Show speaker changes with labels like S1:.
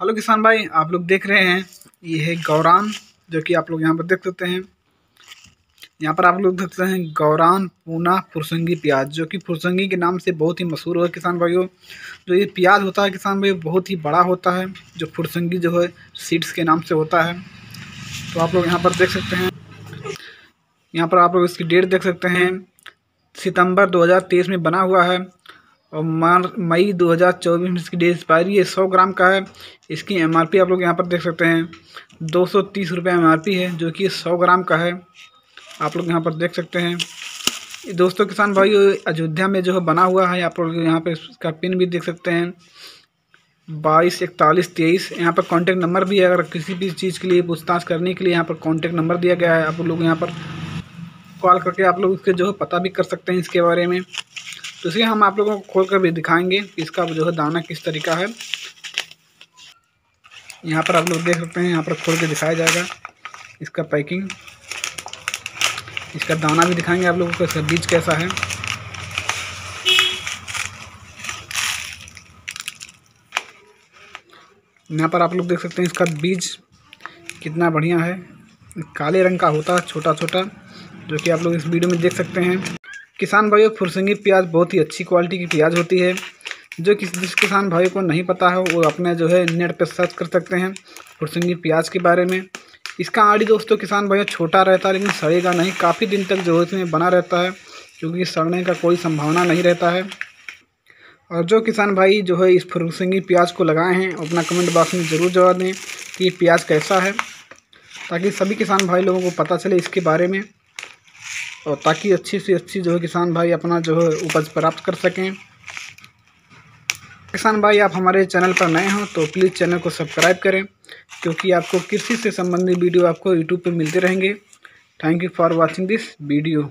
S1: Hello किसान भाई, आप लोग देख रहे हैं, ये है गौरान, जो कि आप लोग यहाँ पर देख सकते हैं। यहाँ पर आप लोग देख सकते हैं गौरान पूना फुरसंगी प्याज, जो कि फुरसंगी के नाम से बहुत ही मशहूर है किसान भाइयों। जो ये प्याज होता है किसान भाई, बहुत ही बड़ा होता है, जो फुरसंगी जो है, सीड्स के नाम से होता है। तो आप लोग यहाँ पर देख सकते हैं। यहाँ पर आप लोग इसकी डेट देख सकते हैं। सितंबर 2023 में बना हुआ है। और मार मई 2024 में इसकी डेट एक्सपायरी है सौ ग्राम का है। इसकी एमआरपी आप लोग यहाँ पर देख सकते हैं, दो सौ तीस रुपये एम है, जो कि सौ ग्राम का है। आप लोग यहाँ पर देख सकते हैं। दोस्तों, किसान भाई अयोध्या में जो है बना हुआ है, आप लोग यहाँ पर इसका पिन भी देख सकते हैं। बाईस, इकतालीस, तेईस, यहाँ पर कॉन्टैक्ट नंबर भी है, अगर किसी भी चीज़ के लिए पूछताछ करने के लिए यहाँ पर कॉन्टैक्ट नंबर दिया गया है, आप लोग यहाँ पर कॉल करके आप लोग इसके जो है पता भी कर सकते हैं इसके बारे में। तो इसलिए हम आप लोगों को खोल कर भी दिखाएँगे इसका जो है दाना किस तरीका है। यहाँ पर आप लोग देख सकते हैं, यहाँ पर खोल के दिखाया जाएगा इसका पैकिंग। इसका दाना भी दिखाएँगे आप लोगों को, इसका बीज कैसा है। यहाँ पर आप लोग देख सकते हैं इसका बीज कितना बढ़िया है। काले रंग का होता है छोटा छोटा जो कि आप लोग इस वीडियो में देख सकते हैं। किसान भाइयों, फुरसंगी प्याज बहुत ही अच्छी क्वालिटी की प्याज होती है, जो किस, जिस किसान भाई को नहीं पता है, वो अपने जो है नेट पर सर्च कर सकते हैं फुरसंगी प्याज के बारे में। इसका आड़ी दोस्तों, किसान भाइयों, छोटा रहता है, लेकिन सड़ेगा नहीं। काफ़ी दिन तक जो है इसमें बना रहता है, क्योंकि सड़ने का कोई संभावना नहीं रहता है। और जो किसान भाई जो है इस फुरसंगी प्याज को लगाए हैं अपना कमेंट बॉक्स में ज़रूर जवाब दें कि प्याज कैसा है, ताकि सभी किसान भाई लोगों को पता चले इसके बारे में। और ताकि अच्छी से अच्छी जो है किसान भाई अपना जो है उपज प्राप्त कर सकें। किसान भाई, आप हमारे चैनल पर नए हों तो प्लीज़ चैनल को सब्सक्राइब करें, क्योंकि आपको कृषि से संबंधित वीडियो आपको यूट्यूब पर मिलते रहेंगे। Thank you for watching this video